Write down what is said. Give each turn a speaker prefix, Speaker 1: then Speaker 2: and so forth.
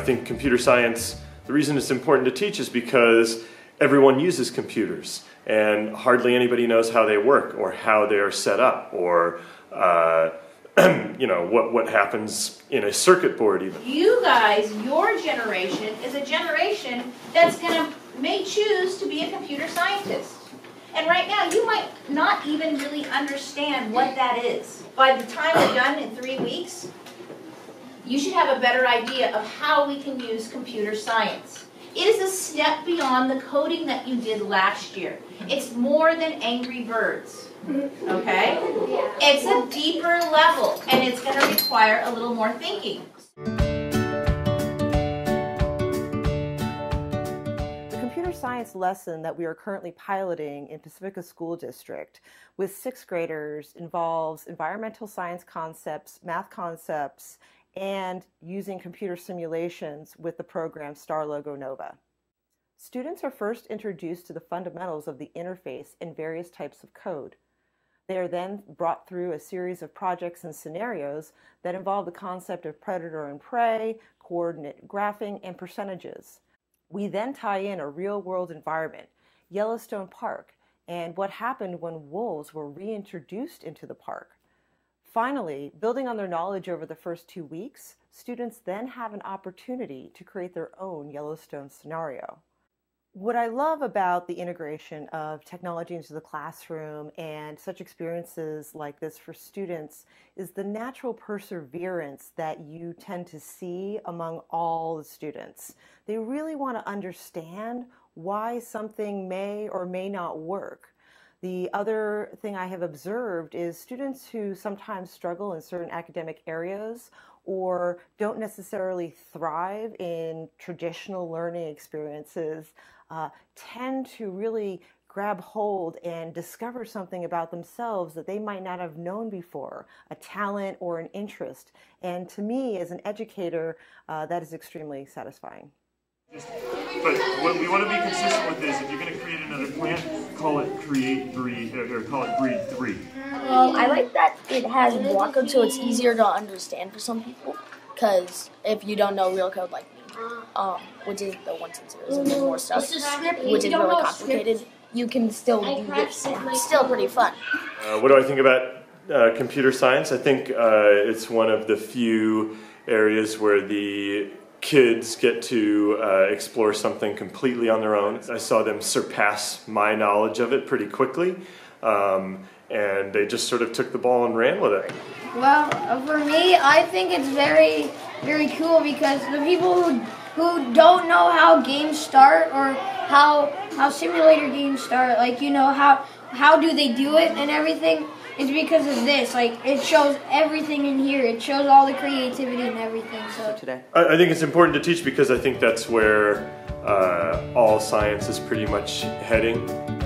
Speaker 1: I think computer science, the reason it's important to teach is because everyone uses computers and hardly anybody knows how they work or how they are set up or uh, you know what what happens in a circuit board even.
Speaker 2: You guys, your generation is a generation that's going to may choose to be a computer scientist. And right now, you might not even really understand what that is. By the time we're done in three weeks, you should have a better idea of how we can use computer science. It is a step beyond the coding that you did last year. It's more than Angry Birds. Okay? It's a deeper level, and it's going to require a little more thinking.
Speaker 3: The computer science lesson that we are currently piloting in Pacifica School District with sixth graders involves environmental science concepts, math concepts, and using computer simulations with the program StarLogo Nova. Students are first introduced to the fundamentals of the interface and various types of code. They are then brought through a series of projects and scenarios that involve the concept of predator and prey, coordinate graphing, and percentages. We then tie in a real world environment, Yellowstone Park, and what happened when wolves were reintroduced into the park. Finally, building on their knowledge over the first two weeks, students then have an opportunity to create their own Yellowstone scenario. What I love about the integration of technology into the classroom and such experiences like this for students is the natural perseverance that you tend to see among all the students. They really want to understand why something may or may not work. The other thing I have observed is students who sometimes struggle in certain academic areas or don't necessarily thrive in traditional learning experiences uh, tend to really grab hold and discover something about themselves that they might not have known before, a talent or an interest. And to me, as an educator, uh, that is extremely satisfying.
Speaker 1: But what we want to be consistent with is if you're going to create another plant, call it create breed or call it breed three.
Speaker 4: Well, I like that it has block code, so it's easier to understand for some people. Because if you don't know real code like me, um, which is the ones and zeros and then more stuff, which is really complicated, you can still do this. It's still pretty fun.
Speaker 1: Uh, what do I think about uh, computer science? I think uh, it's one of the few areas where the kids get to uh, explore something completely on their own. I saw them surpass my knowledge of it pretty quickly, um, and they just sort of took the ball and ran with it.
Speaker 5: Well, uh, for me, I think it's very, very cool because the people who who don't know how games start or how how simulator games start, like you know how how do they do it and everything is because of this. Like it shows everything in here. It shows all the creativity and everything. So
Speaker 3: today,
Speaker 1: I, I think it's important to teach because I think that's where uh, all science is pretty much heading.